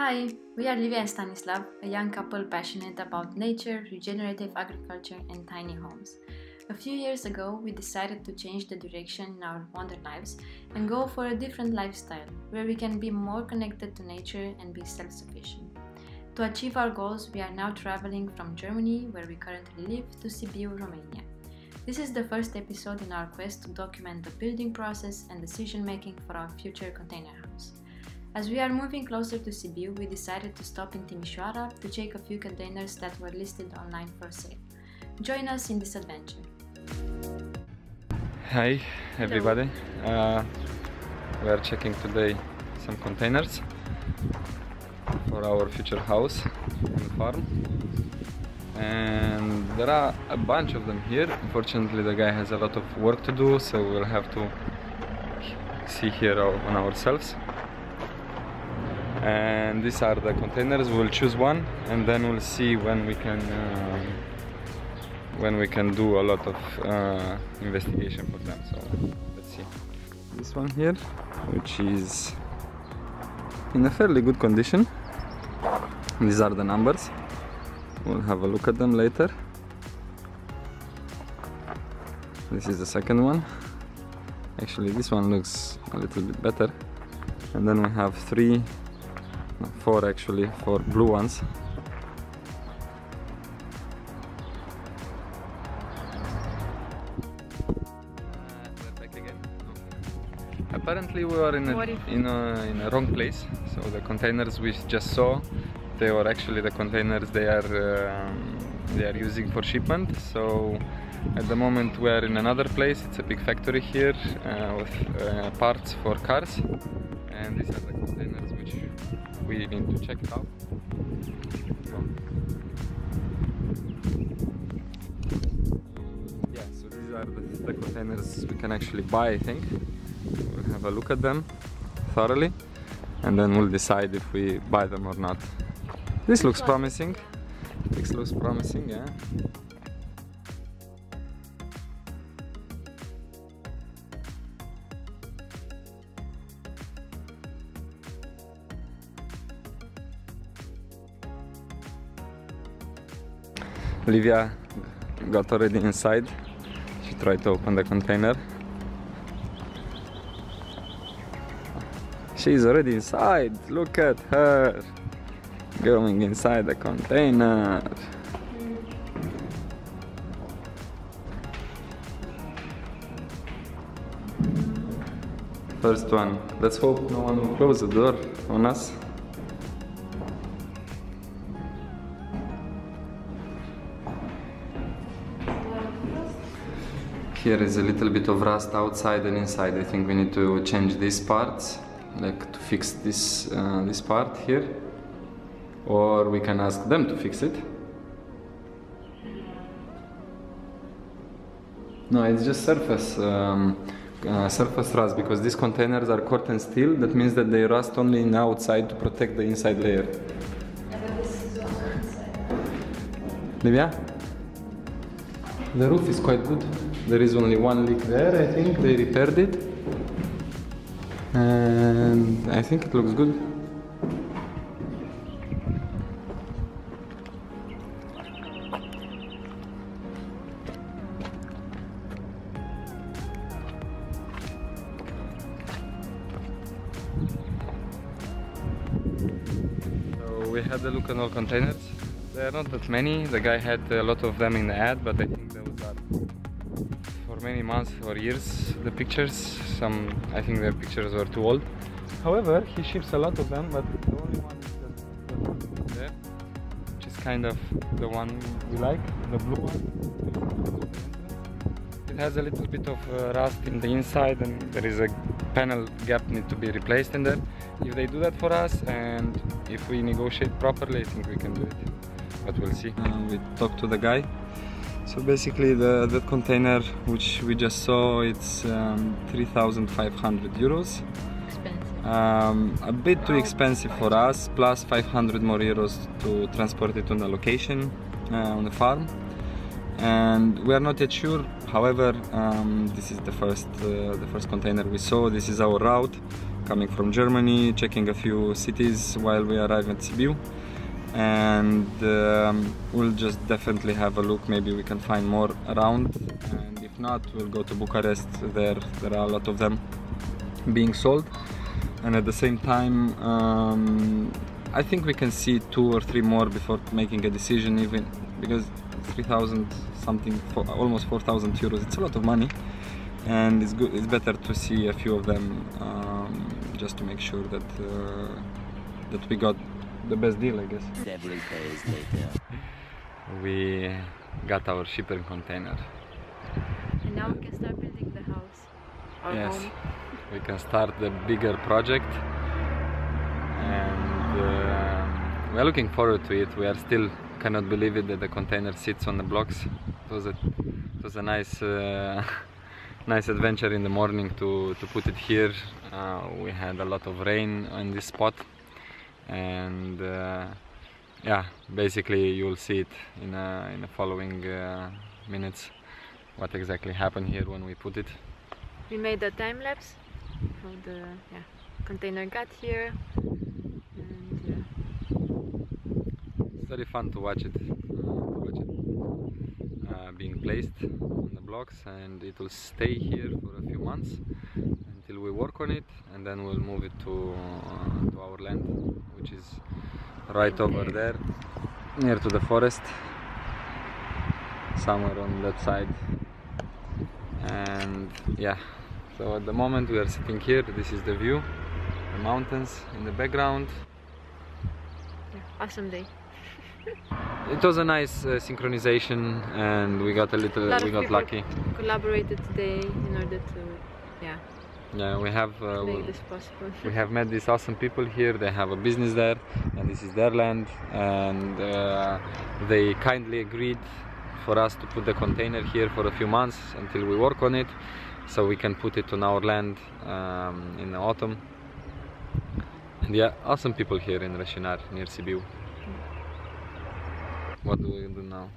Hi, we are Livia and Stanislav, a young couple passionate about nature, regenerative agriculture, and tiny homes. A few years ago, we decided to change the direction in our modern lives and go for a different lifestyle where we can be more connected to nature and be self sufficient. To achieve our goals, we are now traveling from Germany, where we currently live, to Sibiu, Romania. This is the first episode in our quest to document the building process and decision making for our future container. As we are moving closer to Sibiu, we decided to stop in Timișoara to check a few containers that were listed online for sale. Join us in this adventure. Hi everybody. Uh, we are checking today some containers for our future house and farm. And there are a bunch of them here. Unfortunately, the guy has a lot of work to do, so we'll have to see here on ourselves. And these are the containers. We'll choose one, and then we'll see when we can uh, when we can do a lot of uh, investigation for them. So let's see. This one here, which is in a fairly good condition. These are the numbers. We'll have a look at them later. This is the second one. Actually, this one looks a little bit better. And then we have three, no, four actually, four blue ones. Apparently we are in a, in a, in a wrong place. So the containers we just saw, they were actually the containers they are um, they are using for shipment. So at the moment we are in another place. It's a big factory here uh, with uh, parts for cars, and these are the containers which we need to check it out. Yeah, so these are the, the containers we can actually buy, I think. We'll have a look at them thoroughly and then we'll decide if we buy them or not. This looks promising. This looks promising, yeah. Olivia got already inside. She tried to open the container. She's already inside. Look at her going inside the container. First one. Let's hope no one will close the door on us. Here is a little bit of rust outside and inside. I think we need to change these parts like to fix this uh, this part here or we can ask them to fix it no it's just surface um, uh, surface rust because these containers are Corten steel that means that they rust only in outside to protect the inside layer Livia? The roof is quite good. There is only one leak there, I think. They repaired it and I think it looks good. So we had a look at all containers. There are not that many. The guy had a lot of them in the ad, but I think those are for many months or years the pictures. Some I think the pictures were too old. However, he ships a lot of them, but the only one is the, the one there, which is kind of the one we like, the blue one. It has a little bit of uh, rust in the inside and there is a panel gap need to be replaced in there. If they do that for us and if we negotiate properly, I think we can do it. But we'll see. Uh, we talked to the guy so basically the, container which we just saw it's um, 3500 euros. Um, a bit too expensive for us, plus 500 more euros to transport it on the location uh, on the farm. And we are not yet sure. However, um, this is the first uh, the first container we saw. This is our route coming from Germany, checking a few cities while we arrive at Sibiu. And um, we'll just definitely have a look. Maybe we can find more around. And if not, we'll go to Bucharest. There, there are a lot of them being sold. And at the same time, um, I think we can see two or three more before making a decision. Even because 3,000 something, for almost 4,000 euros. It's a lot of money and it's good. It's better to see a few of them um, just to make sure that uh, that we got the best deal, I guess. Several days later. We got our shipping container. And now we can start building the house. Our yes, home. we can start the bigger project, and uh, we are looking forward to it. We are still cannot believe it that the container sits on the blocks. It was a it was a nice. Uh, nice adventure in the morning to, to put it here. Uh, we had a lot of rain on this spot and uh, yeah, basically you'll see it in, in the following uh, minutes what exactly happened here when we put it. We made a time lapse how the yeah, container got here. And, It's very fun to watch it, uh, to watch it uh, being placed on the blocks and it will stay here for a few months until we work on it and then we'll move it to, uh, to our land which is right over there near to the forest somewhere on that side. And yeah so at the moment we are sitting here. This is the view the mountains in the background. Yeah, awesome day. it was a nice uh, synchronization and we got a little Lot we got lucky. Collaborated today in order to yeah yeah we have uh, make this possible. we have met these awesome people here they have a business there and this is their land and uh, they kindly agreed for us to put the container here for a few months until we work on it so we can put it on our land um, in the autumn and yeah awesome people here in Reșinar near Sibiu what do we do now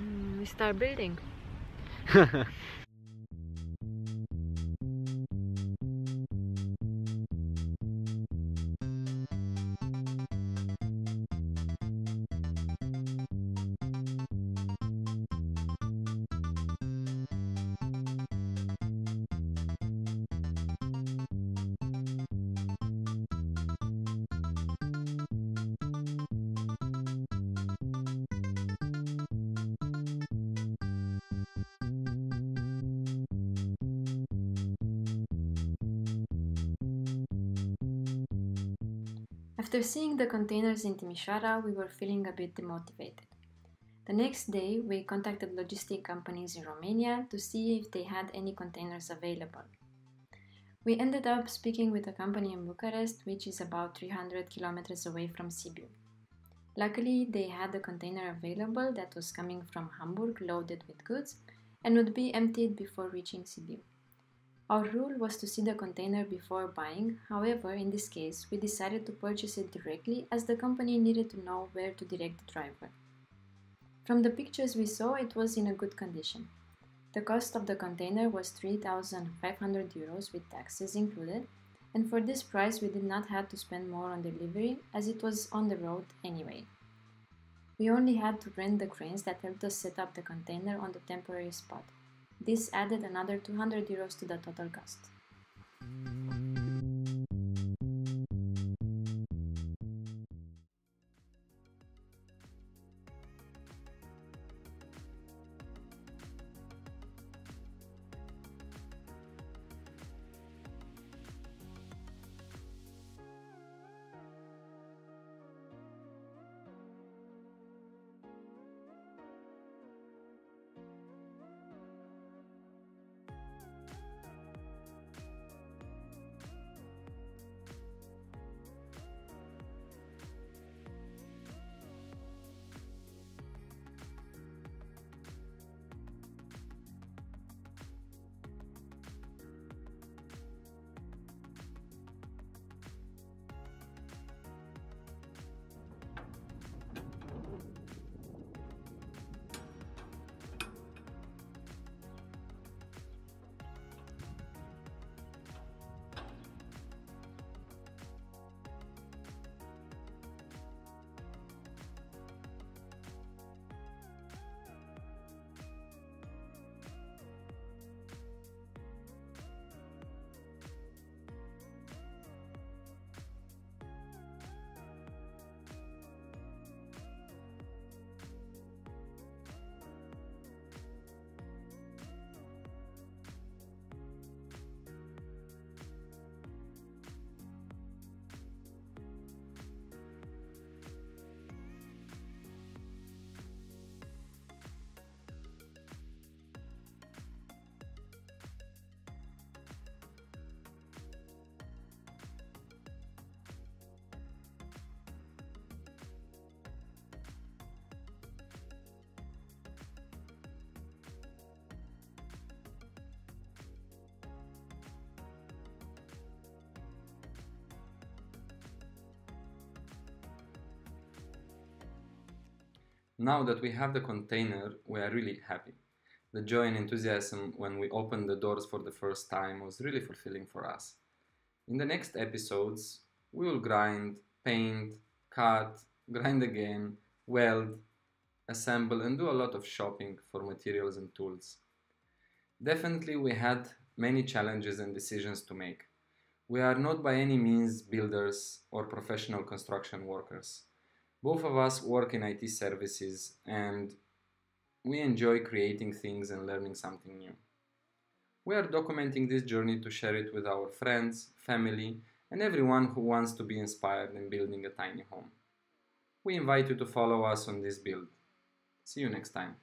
Mm, we start building. After seeing the containers in Timișoara, we were feeling a bit demotivated. The next day, we contacted logistic companies in Romania to see if they had any containers available. We ended up speaking with a company in Bucharest, which is about 300 kilometers away from Sibiu. Luckily, they had a container available that was coming from Hamburg loaded with goods and would be emptied before reaching Sibiu. Our rule was to see the container before buying, however, in this case, we decided to purchase it directly as the company needed to know where to direct the driver. From the pictures we saw, it was in a good condition. The cost of the container was 3,500 euros with taxes included, and for this price, we did not have to spend more on delivery as it was on the road anyway. We only had to rent the cranes that helped us set up the container on the temporary spot. This added another 200 euros to the total cost. Mm. Now that we have the container, we are really happy. The joy and enthusiasm when we opened the doors for the first time was really fulfilling for us. In the next episodes, we will grind, paint, cut, grind again, weld, assemble, and do a lot of shopping for materials and tools. Definitely, we had many challenges and decisions to make. We are not by any means builders or professional construction workers. Both of us work in IT services and we enjoy creating things and learning something new. We are documenting this journey to share it with our friends, family, and everyone who wants to be inspired in building a tiny home. We invite you to follow us on this build. See you next time.